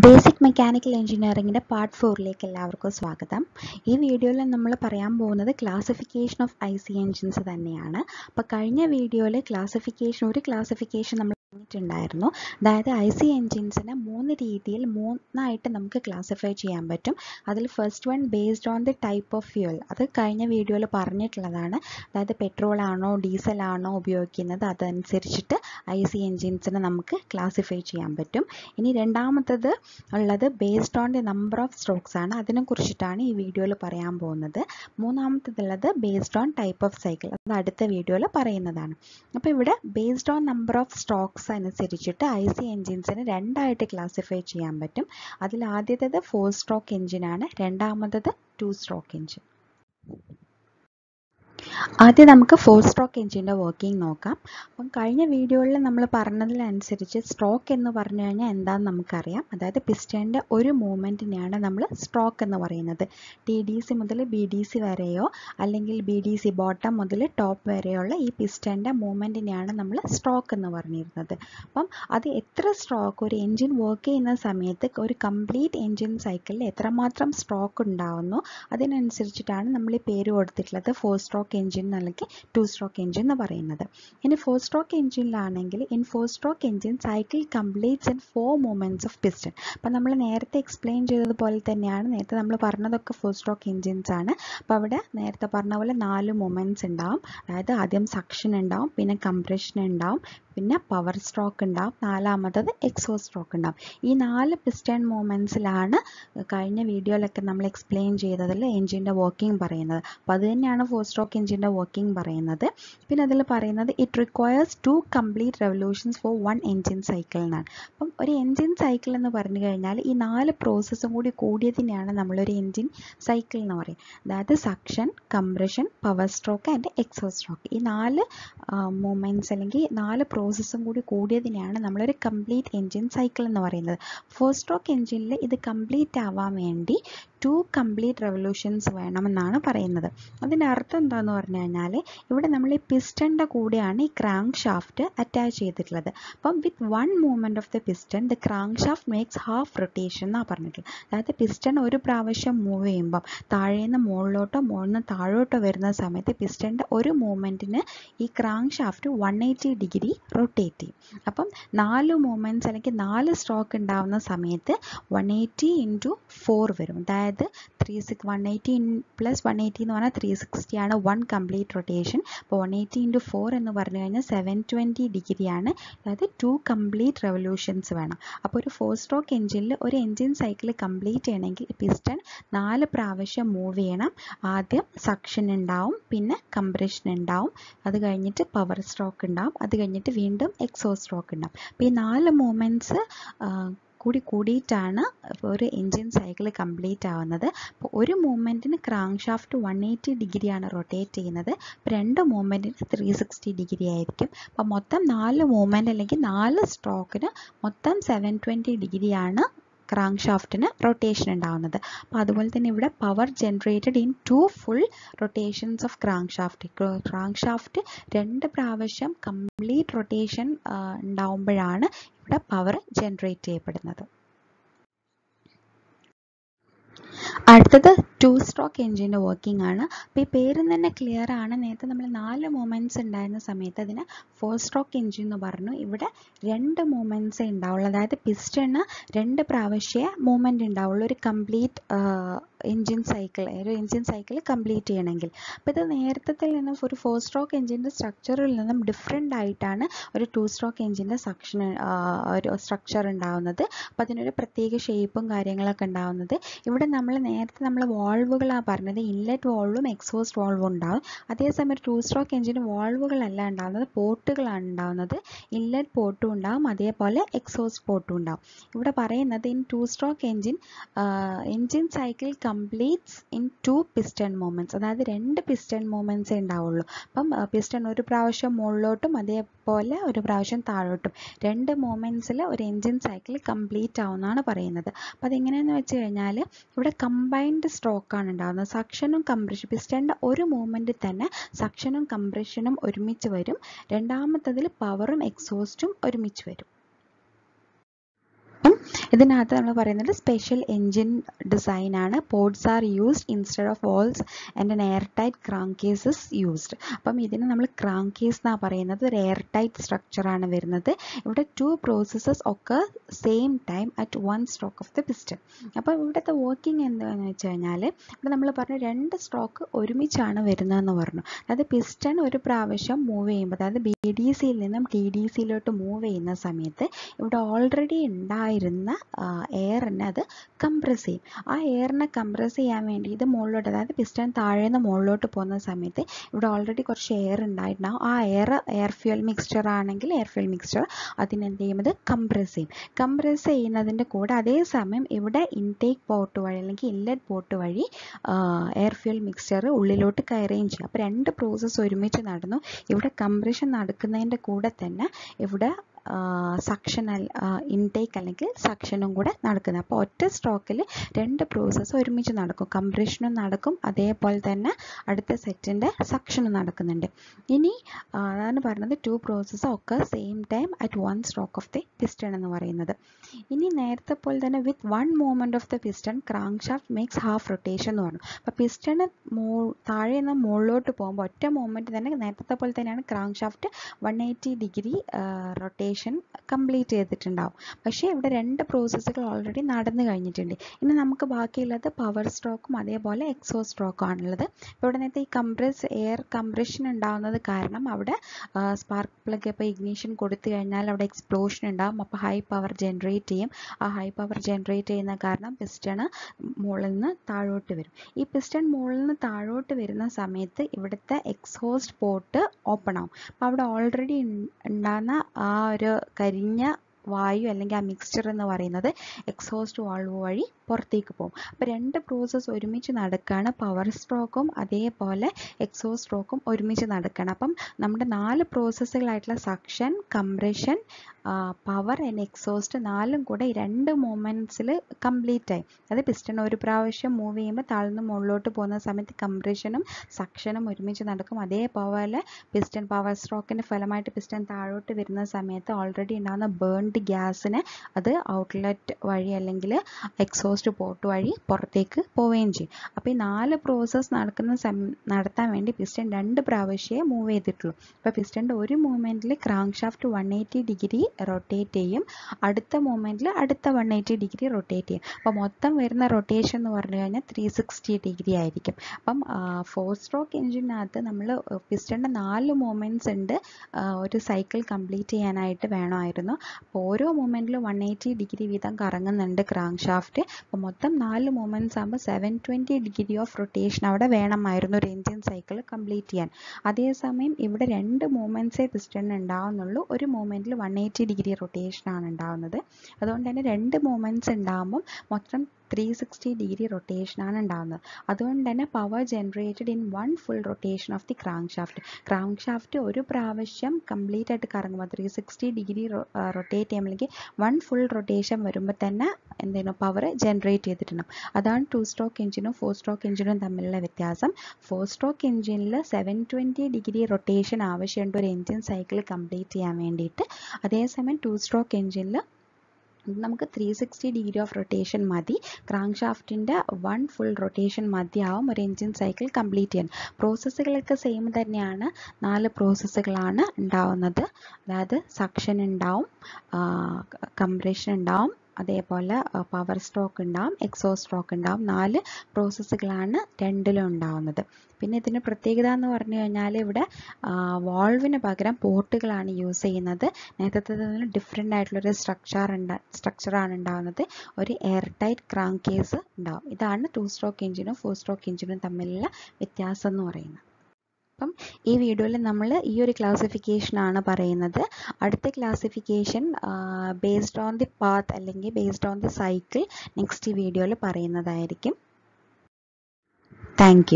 Basic mechanical എഞ്ചിനീയറിംഗിന്റെ part ഫോറിലേക്ക് എല്ലാവർക്കും സ്വാഗതം. ഈ വീഡിയോയിൽ നമ്മൾ പറയാൻ പോകുന്നത് classification of I C engines തന്നെയാണ്. അപ്പോൾ കഴിഞ്ഞ വീഡിയോയിൽ ക്ലാസിഫിക്കേഷൻ ഒരു ക്ലാസിഫിക്കേഷൻ നമ്മൾ പറഞ്ഞിട്ടുണ്ടായിരുന്നു. അതായത് ഐ സി എൻജിൻസിനെ മൂന്ന് രീതിയിൽ മൂന്നായിട്ട് നമുക്ക് ക്ലാസിഫൈ ചെയ്യാൻ പറ്റും. അതിൽ first one based on the type of fuel അത് കഴിഞ്ഞ വീഡിയോയിൽ പറഞ്ഞിട്ടുള്ളതാണ്. അതായത് പെട്രോൾ ആണോ ഡീസൽ ആണോ ഉപയോഗിക്കുന്നത് അതനുസരിച്ചിട്ട് ഐ സി എൻജിൻസിനെ നമുക്ക് ക്ലാസിഫൈ ചെയ്യാൻ പറ്റും. ഇനി രണ്ടാമത്തത് ഉള്ളത് based on the number of strokes ആണ്. അതിനെ കുറിച്ചിട്ടാണ് ഈ വീഡിയോയിൽ പറയാൻ പോകുന്നത്. മൂന്നാമത്തതുള്ളത് based on type of cycle അത് അടുത്ത വീഡിയോയിൽ പറയുന്നതാണ്. അപ്പോൾ ഇവിടെ based on number of strokes അനുസരിച്ചിട്ട് ഐ സി എൻജിൻസിനെ രണ്ടായിട്ട് ക്ലാസിഫൈ ചെയ്യാൻ പറ്റും. അതിൽ ആദ്യത്തേത് ഫോർ സ്ട്രോക്ക് എഞ്ചിനാണ് രണ്ടാമത്തേത് ടു സ്ട്രോക്ക് എഞ്ചിൻ ആദ്യം നമുക്ക് ഫോർ സ്ട്രോക്ക് എഞ്ചിന്റെ വർക്കിംഗ് നോക്കാം. അപ്പം കഴിഞ്ഞ വീഡിയോയിൽ നമ്മൾ പറഞ്ഞതിനനുസരിച്ച് സ്ട്രോക്ക് എന്ന് പറഞ്ഞു കഴിഞ്ഞാൽ എന്താണെന്ന് നമുക്കറിയാം. അതായത് പിസ്റ്റന്റെ ഒരു മൂവ്മെന്റിനെയാണ് നമ്മൾ സ്ട്രോക്ക് എന്ന് പറയുന്നത്. ടി ഡി സി മുതൽ ബി ഡി സി വരെയോ അല്ലെങ്കിൽ ബി ഡി സി ബോട്ടം മുതൽ ടോപ്പ് വരെയുള്ള ഈ പിസ്റ്റന്റെ മൂവ്മെന്റിനെയാണ് നമ്മൾ സ്ട്രോക്ക് എന്ന് പറഞ്ഞിരുന്നത്. അപ്പം അത് എത്ര സ്ട്രോക്ക് ഒരു എഞ്ചിൻ വർക്ക് ചെയ്യുന്ന സമയത്ത് ഒരു കംപ്ലീറ്റ് എഞ്ചിൻ സൈക്കിളിൽ എത്രമാത്രം സ്ട്രോക്ക് ഉണ്ടാവുന്നു അതിനനുസരിച്ചിട്ടാണ് നമ്മൾ ഈ പേര് കൊടുത്തിട്ടുള്ളത് ഫോർ സ്ട്രോക്ക് എഞ്ചിൻ അല്ലെങ്കിൽ ടു സ്ട്രോക്ക് എൻജിൻ എന്ന് പറയുന്നത്. ഇനി four stroke എൻജിനിലാണെങ്കിൽ in four stroke engine cycle completes in four movements of piston അപ്പം നമ്മൾ നേരത്തെ എക്സ്പ്ലെയിൻ ചെയ്തതുപോലെ തന്നെയാണ് നേരത്തെ നമ്മൾ പറഞ്ഞതൊക്കെ ഫോർ സ്ട്രോക്ക് എൻജിൻസ് ആണ്. അപ്പോൾ അവിടെ നേരത്തെ പറഞ്ഞ പോലെ നാല് മൂവ്മെന്റ്സ് ഉണ്ടാവും. അതായത് ആദ്യം സക്ഷൻ ഉണ്ടാവും പിന്നെ കംപ്രഷൻ ഉണ്ടാവും പിന്നെ പവർ സ്ട്രോക്ക് ഉണ്ടാവും നാലാമത്തത് എക്സോ സ്ട്രോക്ക് ഉണ്ടാവും. ഈ നാല് പിസ്റ്റൺ മൂവ്മെന്റ്സിലാണ് കഴിഞ്ഞ വീഡിയോയിലൊക്കെ നമ്മൾ എക്സ്പ്ലെയിൻ ചെയ്തതിൽ എൻജിന്റെ വർക്കിംഗ് പറയുന്നത്. അപ്പോൾ അത് തന്നെയാണ് ഫോർ സ്ട്രോക്ക് എഞ്ചിന്റെ വർക്കിംഗ് പറയുന്നത്. പിന്നെ അതിൽ പറയുന്നത് it requires two complete revolutions for one engine cycle എന്നാണ് അപ്പം ഒരു എഞ്ചിൻ സൈക്കിൾ എന്ന് പറഞ്ഞു കഴിഞ്ഞാൽ ഈ നാല് പ്രോസസ്സും കൂടി കൂടിയതിനെയാണ് നമ്മളൊരു എഞ്ചിൻ സൈക്കിൾ എന്ന് പറയുന്നത്. അതായത് suction compression power stroke and exhaust stroke ഈ നാല് മൂമെന്റ്സ് അല്ലെങ്കിൽ നാല് പ്രോസസ്സും കൂടി കൂടിയതിനെയാണ് നമ്മളൊരു കംപ്ലീറ്റ് എഞ്ചിൻ സൈക്കിൾ എന്ന് പറയുന്നത്. ഫോർ സ്ട്രോക്ക് എൻജിനിൽ ഇത് കംപ്ലീറ്റ് ആവാൻ വേണ്ടി ടു കംപ്ലീറ്റ് റെവല്യൂഷൻസ് വേണമെന്നാണ് പറയുന്നത്. അതിന്റെ അർത്ഥം എന്താണെന്ന് പറഞ്ഞു കഴിഞ്ഞാൽ ഇവിടെ നമ്മൾ ഈ പിസ്റ്റന്റെ കൂടെയാണ് ഈ ക്രാങ്ക് ഷാഫ്റ്റ് അറ്റാച്ച് ചെയ്തിട്ടുള്ളത്. അപ്പം with one movement of the piston the crank shaft makes half rotation എന്നാണ് പറഞ്ഞിട്ടുള്ളത്. അതായത് പിസ്റ്റൺ ഒരു പ്രാവശ്യം മൂവ് ചെയ്യുമ്പം താഴേന്ന് മുകളിലോട്ടോ മുകളിൽ നിന്ന് താഴോട്ടോ വരുന്ന സമയത്ത് പിസ്റ്റന്റെ ഒരു മൂവ്മെന്റിന് ഈ crank shaft one eighty degree rotate ചെയ്യും. അപ്പം നാല് മൂവ്മെന്റ്സ് അല്ലെങ്കിൽ നാല് സ്ട്രോക്ക് ഉണ്ടാവുന്ന സമയത്ത് വൺ എയ്റ്റി ഇന്റു ഫോർ വരും. അതായത് three six one eighty plus one eighty എന്ന് പറഞ്ഞാൽ ത്രീ സിക്സ്റ്റി ആണ് വൺ കംപ്ലീറ്റ് റൊട്ടേഷൻ അപ്പോൾ വൺ എയ്റ്റി ഇന്റു ഫോർ എന്ന് പറഞ്ഞു കഴിഞ്ഞാൽ സെവൻ ട്വന്റി ഡിഗ്രിയാണ് അതായത് ടു കംപ്ലീറ്റ് റെവല്യൂഷൻസ് വേണം. അപ്പോൾ ഒരു ഫോർ സ്ട്രോക്ക് എഞ്ചിനിൽ ഒരു എഞ്ചിൻ സൈക്കിൾ കംപ്ലീറ്റ് ചെയ്യണമെങ്കിൽ പിസ്റ്റൺ നാല് പ്രാവശ്യം മൂവ് ചെയ്യണം. ആദ്യം സക്ഷൻ ഉണ്ടാവും പിന്നെ കംപ്രഷൻ ഉണ്ടാവും. അത് കഴിഞ്ഞിട്ട് പവർ സ്ട്രോക്ക് ഉണ്ടാവും. അത് കഴിഞ്ഞിട്ട് വീണ്ടും എക്സോ സ്ട്രോക്ക് ഉണ്ടാവും. അപ്പോൾ ഈ നാല് മൂമെന്റ്സ് കൂടി കൂടിയിട്ടാണ് ഒരു എൻജിൻ സൈക്കിൾ കംപ്ലീറ്റ് ആവുന്നത്. അപ്പോൾ ഒരു മൂവ്മെന്റിന് ക്രാങ്ക് ഷാഫ്റ്റ് വൺ എയ്റ്റി ഡിഗ്രിയാണ് റൊട്ടേറ്റ് ചെയ്യുന്നത്. അപ്പോൾ രണ്ട് മൂവ്മെന്റിന് ത്രീ സിക്സ്റ്റി ഡിഗ്രി ആയിരിക്കും. അപ്പോൾ മൊത്തം നാല് മൂവ്മെന്റ് അല്ലെങ്കിൽ നാല് സ്ട്രോക്കിന് മൊത്തം സെവൻ ട്വന്റി ഡിഗ്രിയാണ് ക്രാങ്ക് ഷാഫ്റ്റിന് റൊട്ടേഷൻ ഉണ്ടാവുന്നത്. അപ്പോൾ അതുപോലെ തന്നെ ഇവിടെ power generated in two full rotations of crank shaft crank shaft രണ്ട് പ്രാവശ്യം കംപ്ലീറ്റ് റൊട്ടേഷൻ ഉണ്ടാവുമ്പോഴാണ് ഇവിടെ പവർ ജനറേറ്റ് ചെയ്യപ്പെടുന്നത്. അടുത്തത് ടു സ്ട്രോക്ക് എൻജിന്റെ വർക്കിംഗ് ആണ്. അപ്പോൾ ഈ പേരും തന്നെ ക്ലിയർ ആണ്. നേരത്തെ നമ്മൾ നാല് മൂമെന്റ്സ് ഉണ്ടായിരുന്ന സമയത്ത് അതിന് ഫോർ സ്ട്രോക്ക് എൻജിൻ എന്ന് പറഞ്ഞു. ഇവിടെ രണ്ട് മൂമെന്റ്സേ ഉണ്ടാവുള്ളൂ. അതായത് പിസ്റ്റണ് രണ്ട് പ്രാവശ്യമേ മൂവ്മെന്റ് ഉണ്ടാവുള്ളൂ. ഒരു കംപ്ലീറ്റ് എൻജിൻ സൈക്കിൾ ഒരു എൻജിൻ സൈക്കിൾ കംപ്ലീറ്റ് ചെയ്യണമെങ്കിൽ. അപ്പോൾ ഇത് നേരത്തെ നിന്നും ഒരു ഫോർ സ്ട്രോക്ക് എൻജിന്റെ സ്ട്രക്ചറിൽ നിന്നും ഡിഫറെന്റ് ആയിട്ടാണ് ഒരു ടു സ്ട്രോക്ക് എൻജിന്റെ സക്ഷൻ ഒരു സ്ട്രക്ചർ ഉണ്ടാവുന്നത്. അപ്പോൾ അതിനൊരു പ്രത്യേക ഷേപ്പും കാര്യങ്ങളൊക്കെ ഉണ്ടാവുന്നത്. ഇവിടെ നമ്മൾ നേരത്തെ നമ്മൾ വാൾവുകളാണ് പറഞ്ഞത്. ഇൻലെറ്റ് വാൾവും എക്സോസ്റ്റ് വാൾവും ഉണ്ടാവും. അതേസമയം ഒരു ടു സ്ട്രോക്ക് എൻജിന് വാൾവുകളല്ല ഉണ്ടാവുന്നത്. പോർട്ടുകളാണ് ഉണ്ടാവുന്നത്. ഇൻലെറ്റ് പോർട്ടും ഉണ്ടാവും. അതേപോലെ എക്സോസ്റ്റ് പോർട്ടും ഉണ്ടാവും. ഇവിടെ പറയുന്നത് in two stroke engine engine cycle completes in two piston movements അതായത് രണ്ട് പിസ്റ്റൺ മൂവ്മെന്റ്സേ ഉണ്ടാവുള്ളൂ. അപ്പം പിസ്റ്റൺ ഒരു പ്രാവശ്യം മുകളിലോട്ടും അതേപോലെ ഒരു പ്രാവശ്യം താഴോട്ടും. രണ്ട് മൂവ്മെന്റ്സിൽ ഒരു എൻജിൻ സൈക്കിൾ കംപ്ലീറ്റ് ആവുമെന്നാണ് പറയുന്നത്. അപ്പോൾ അതെങ്ങനെയാണെന്ന് വെച്ച് കഴിഞ്ഞാൽ ഇവിടെ കമ്പൈൻഡ് സ്ട്രോക്കാണ് ഉണ്ടാകുന്നത് സക്ഷനും കംപ്രഷൻ പിസ്റ്റന്റെ ഒരു മൂവ്മെന്റിൽ തന്നെ സക്ഷനും കംപ്രഷനും ഒരുമിച്ച് വരും. രണ്ടാമത്തതിൽ പവറും എക്സോസ്റ്റും ഒരുമിച്ച് വരും. ഇതിനകത്ത് നമ്മൾ പറയുന്നത് സ്പെഷ്യൽ എൻജിൻ ഡിസൈൻ ആണ്. Ports are used instead of valves and an air tight crank cases used അപ്പം ഇതിന് നമ്മൾ ക്രാങ്ക് കേസ് എന്നാണ് പറയുന്നത് ഒരു എയർ ടൈറ്റ് സ്ട്രക്ചറാണ് വരുന്നത്. ഇവിടെ ടു പ്രോസസ്സസ് ഒക്കെ same time at one stroke of the piston അപ്പോൾ ഇവിടുത്തെ വർക്കിംഗ് എന്താണെന്ന് വെച്ച് കഴിഞ്ഞാൽ ഇവിടെ നമ്മൾ പറഞ്ഞു രണ്ട് സ്ട്രോക്ക് ഒരുമിച്ചാണ് വരുന്നതെന്ന് പറഞ്ഞു. അതായത് പിസ്റ്റൺ ഒരു പ്രാവശ്യം മൂവ് ചെയ്യുമ്പോൾ അതായത് ബി ഡി സിയിൽ നിന്നും ടി ഡി സിയിലോട്ട് മൂവ് ചെയ്യുന്ന സമയത്ത് ഇവിടെ ഓൾറെഡി ഉണ്ടായിരുന്ന എയറിനെ അത് കംപ്രസ് ചെയ്യും. ആ എയറിനെ കംപ്രസ് ചെയ്യാൻ വേണ്ടി ഇത് മുകളിലോട്ട് അതായത് പിസ്റ്റൺ താഴെ നിന്ന് മുകളിലോട്ട് പോകുന്ന സമയത്ത് ഇവിടെ ഓൾറെഡി കുറച്ച് എയർ ഉണ്ടായിട്ടുണ്ടാവും. ആ എയർ എയർ ഫ്യൂൽ മിക്സ്ചർ ആണെങ്കിൽ എയർ ഫ്യൂൽ മിക്സ്ചർ അതിനെന്ത് ചെയ്യും? അത് കംപ്രസ് ചെയ്യും. കംപ്രസ് ചെയ്യുന്നതിന്റെ കൂടെ അതേസമയം ഇവിടെ ഇൻടേക്ക് പോർട്ട് വഴി അല്ലെങ്കിൽ ഇൻലെറ്റ് പോർട്ട് വഴി എയർ ഫ്യൂൽ മിക്സ്ചർ ഉള്ളിലോട്ട് കയറുകയും ചെയ്യും. അപ്പോൾ രണ്ട് പ്രോസസ്സ് ഒരുമിച്ച് നടന്നു. ഇവിടെ കംപ്രഷൻ നടക്കുന്നതിന്റെ കൂടെ തന്നെ ഇവിടെ സക്ഷൻ ഇൻടേക്ക് അല്ലെങ്കിൽ സക്ഷനും കൂടെ നടക്കുന്നത്. അപ്പോൾ ഒറ്റ സ്ട്രോക്കിൽ രണ്ട് പ്രോസസ്സ് ഒരുമിച്ച് നടക്കും. കംപ്രഷനും നടക്കും. അതേപോലെ തന്നെ അടുത്ത സെറ്റിന്റെ സക്ഷനും നടക്കുന്നുണ്ട്. ഇനി അതാണ് പറയുന്നത് ടു പ്രോസസ്സ് ഒക്കെ same time at one stroke of the piston എന്ന് പറയുന്നത്. ഇനി നേരത്തെ പോലെ തന്നെ with one movement of the piston crank shaft makes half rotation എന്ന് പറഞ്ഞു. അപ്പോൾ പിസ്റ്റണ് മോ താഴെ നിന്ന് മുകളിലോട്ട് പോകുമ്പോൾ ഒറ്റ മൂവ്മെന്റ് തന്നെ നേരത്തെ പോലെ തന്നെയാണ് crank shaft one eighty degree rotation complete ചെയ്തിട്ടുണ്ടാവും. പക്ഷേ ഇവിടെ രണ്ട് പ്രോസസ്സുകൾ ഓൾറെഡി നടന്നു കഴിഞ്ഞിട്ടുണ്ട്. ഇനി നമുക്ക് ബാക്കിയുള്ളത് പവർ സ്ട്രോക്കും അതേപോലെ എക്സോ സ്ട്രോക്കും ആണുള്ളത്. ഇവിടെ നേരത്തെ ഈ കംപ്രസ് എയർ കംപ്രഷൻ ഉണ്ടാകുന്നത് കാരണം അവിടെ സ്പാർക്ക് പ്ലഗ് ഇപ്പോൾ ഇഗ്നീഷൻ കൊടുത്തു കഴിഞ്ഞാൽ അവിടെ എക്സ്പ്ലോഷൻ ഉണ്ടാകും അപ്പോൾ ഹൈ പവർ ജനറേറ്റ് ചെയ്യും. ആ ഹൈ പവർ ജനറേറ്റ് ചെയ്യുന്ന കാരണം പിസ്റ്റണ് മുകളിൽ നിന്ന് താഴോട്ട് വരും. ഈ പിസ്റ്റൺ മുകളിൽ നിന്ന് താഴോട്ട് വരുന്ന സമയത്ത് ഇവിടുത്തെ എക്സോസ്റ്റ് പോർട്ട് ഓപ്പൺ ആവും. അപ്പോൾ അവിടെ ഓൾറെഡി ഉണ്ടാകുന്ന ആ ഒരു കരിഞ്ഞ വായു അല്ലെങ്കിൽ ആ മിക്സ്ചർ എന്ന് പറയുന്നത് എക്സോസ്റ്റ് വാൾവ് വഴി പുറത്തേക്ക് പോകും. അപ്പോൾ രണ്ട് പ്രോസസ്സ് ഒരുമിച്ച് നടക്കുകയാണ് പവർ സ്ട്രോക്കും അതേപോലെ എക്സോ സ്ട്രോക്കും ഒരുമിച്ച് നടക്കുകയാണ് അപ്പം നമ്മുടെ നാല് പ്രോസസ്സുകളായിട്ടുള്ള suction compression power and exhaust നാലും കൂടെ ഈ രണ്ട് മൂമെന്റ്സിൽ കംപ്ലീറ്റ് ആയി. അത് പിസ്റ്റൺ ഒരു പ്രാവശ്യം മൂവ് ചെയ്യുമ്പോൾ താഴ്ന്ന് മുകളിലോട്ട് പോകുന്ന സമയത്ത് കംപ്രഷനും സക്ഷനും ഒരുമിച്ച് നടക്കും. അതേപോലെ പിസ്റ്റൺ പവർ സ്ട്രോക്കിന്റെ ഫലമായിട്ട് പിസ്റ്റൺ താഴോട്ട് വരുന്ന സമയത്ത് ഓൾറെഡി ഉണ്ടാകുന്ന ബേൺഡ് ഗ്യാസിനെ അത് ഔട്ട്ലെറ്റ് വഴി അല്ലെങ്കിൽ എക്സോസ്റ്റ് പോർട്ട് വഴി പുറത്തേക്ക് പോവുകയും ചെയ്യും. അപ്പോൾ ഈ നാല് പ്രോസസ്സ് നടക്കുന്ന നടത്താൻ വേണ്ടി പിസ്റ്റൺ രണ്ട് പ്രാവശ്യമേ മൂവ് ചെയ്തിട്ടുള്ളൂ. അപ്പോൾ പിസ്റ്റന്റെ ഒരു മൂവ്മെന്റിൽ crank shaft one eighty degree rotate ചെയ്യും. അടുത്ത മൂവ്മെന്റിൽ അടുത്ത വൺ എയ്റ്റി ഡിഗ്രി റൊട്ടേറ്റ് ചെയ്യും. അപ്പോൾ മൊത്തം വരുന്ന റൊട്ടേഷൻ എന്ന് പറഞ്ഞു കഴിഞ്ഞാൽ ത്രീ സിക്സ്റ്റി ഡിഗ്രി ആയിരിക്കും. അപ്പം ഫോർ സ്ട്രോക്ക് എഞ്ചിനകത്ത് നമ്മൾ പിസ്റ്റന്റെ നാല് മൂവ്മെന്റ്സ് ഉണ്ട്. ഒരു സൈക്കിൾ കംപ്ലീറ്റ് ചെയ്യാനായിട്ട് വേണമായിരുന്നു. അപ്പോൾ ഓരോ മൊമെന്റിലും വൺ എയ്റ്റി ഡിഗ്രി വീതം കറങ്ങുന്നുണ്ട് ക്രാങ്ക് ഷാഫ്റ്റ് അപ്പോൾ മൊത്തം നാല് മൊമെന്റ്സ് ആകുമ്പോൾ seven twenty degree of rotation അവിടെ വേണമായിരുന്നു ഒരു എഞ്ചിൻ സൈക്കിൾ കംപ്ലീറ്റ് ചെയ്യാൻ. അതേസമയം ഇവിടെ രണ്ട് മൂമെന്റ്സേ പിസ്റ്റണിന് ഉണ്ടാവുന്നുള്ളൂ. ഒരു മൊമെന്റിൽ വൺ എയ്റ്റി ഡിഗ്രി റൊട്ടേഷനാണ് ഉണ്ടാവുന്നത്. അതുകൊണ്ട് തന്നെ രണ്ട് മൊമെന്റ്സ് ഉണ്ടാകുമ്പം മൊത്തം ത്രീ സിക്സ്റ്റി ഡിഗ്രി റൊട്ടേഷനാണ് ഉണ്ടാകുന്നത് അതുകൊണ്ട് തന്നെ power generated in one full rotation of the crank shaft crank shaft ഒരു പ്രാവശ്യം കംപ്ലീറ്റ് ആയിട്ട് കറങ്ങുമ്പോൾ ത്രീ സിക്സ്റ്റി ഡിഗ്രി റൊട്ടേറ്റ് ചെയ്യുമ്പോഴേക്ക് വൺ ഫുൾ റൊട്ടേഷൻ വരുമ്പോൾ തന്നെ എന്തെങ്കിലും പവർ ജനറേറ്റ് ചെയ്തിട്ടുണ്ട് അതാണ് ടു സ്ട്രോക്ക് എഞ്ചിനും ഫോർ സ്ട്രോക്ക് എഞ്ചിനും തമ്മിലുള്ള വ്യത്യാസം. ഫോർ സ്ട്രോക്ക് എഞ്ചിനിൽ സെവൻ ട്വന്റി ഡിഗ്രി റൊട്ടേഷൻ ആവശ്യമുണ്ട് ഒരു എഞ്ചിൻ സൈക്കിൾ കംപ്ലീറ്റ് ചെയ്യാൻ വേണ്ടിയിട്ട്. അതേസമയം ടു സ്ട്രോക്ക് എഞ്ചിനിൽ നമുക്ക് three sixty degree of rotation മതി. ക്രാങ്ക് ഷാഫ്റ്റിന്റെ വൺ ഫുൾ റൊട്ടേഷൻ മതിയാവും. ഒരു എൻജിൻ സൈക്കിൾ കംപ്ലീറ്റ് ചെയ്യാൻ. പ്രോസസ്സുകളൊക്കെ സെയിം തന്നെയാണ്. നാല് പ്രോസസ്സുകളാണ് ഉണ്ടാവുന്നത്. അതായത് സക്ഷൻ ഉണ്ടാവും കംപ്രഷൻ ഉണ്ടാവും. അതേപോലെ പവർ സ്ട്രോക്ക് ഉണ്ടാവും എക്സോ സ്ട്രോക്ക് ഉണ്ടാവും. നാല് പ്രോസസ്സുകളാണ് രണ്ടിലും ഉണ്ടാവുന്നത്. പിന്നെ ഇതിന് പ്രത്യേകത എന്ന് പറഞ്ഞു കഴിഞ്ഞാൽ ഇവിടെ വാൾവിന് പകരം പോർട്ടുകളാണ് യൂസ് ചെയ്യുന്നത്. നേരത്തെ നിന്ന് ഡിഫറെന്റ് ആയിട്ടുള്ളൊരു സ്ട്രക്ചർ ഉണ്ടാ സ്ട്രക്ചറാണ് ഉണ്ടാവുന്നത്. ഒരു എയർ ടൈറ്റ് ക്രാങ്ക് കേസ് ഉണ്ടാവും ഇതാണ് ടു സ്ട്രോക്ക് എഞ്ചിനും ഫോർ സ്ട്രോക്ക് എഞ്ചിനും തമ്മിലുള്ള വ്യത്യാസം എന്ന് പറയുന്നത്. അപ്പം ഈ വീഡിയോയിൽ നമ്മൾ ഈ ഒരു ക്ലാസിഫിക്കേഷൻ ആണ് പറയുന്നത്. അടുത്ത classification based on the path അല്ലെങ്കിൽ based on the cycle next വീഡിയോയിൽ പറയുന്നതായിരിക്കും. താങ്ക്